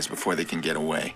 before they can get away.